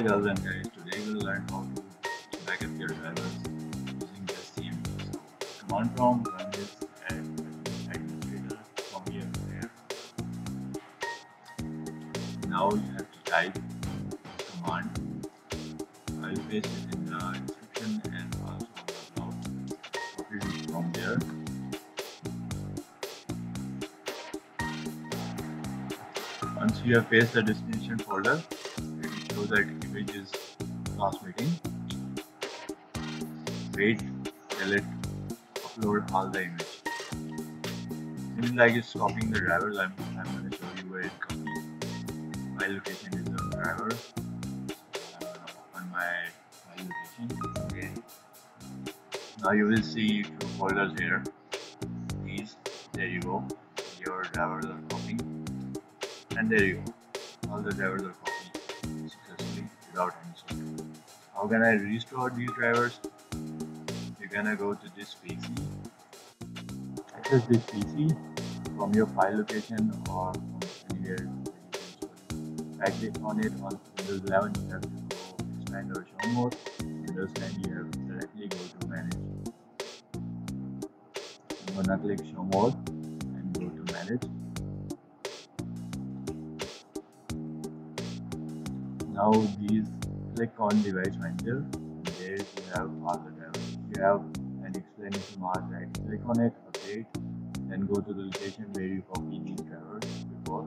Hi girls and guys, today we'll learn how to back up your drivers using just CMD. So command prompt run this and administrator from here there. Now you have to type command. I'll paste it in the description and also the blog. Copy it from there. Once you have pasted the destination folder, show that image is transmitting. Wait till it upload all the image. Seems like it's copying the drivers. I'm, I'm going to show you where it copies. My location is the driver. Uh, on my file location. Okay. Now you will see two folders here. These. There you go. Your drivers are copying. And there you go. All the drivers are copying without any software. How can I restore these drivers? You're gonna go to this PC, access this PC from your file location or from anywhere right click on it on Windows 11 you have to go expand or show mode. Windows 10 you have to directly go to manage. I'm gonna click show mode and go to manage now these click on device manager. There you have all the drivers you have an explanation mark right? Click on it update then go to the location where you copied these drivers before.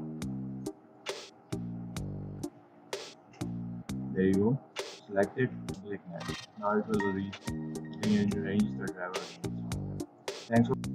There you go. Select it click next. Now it will rearrange the driver. Thanks for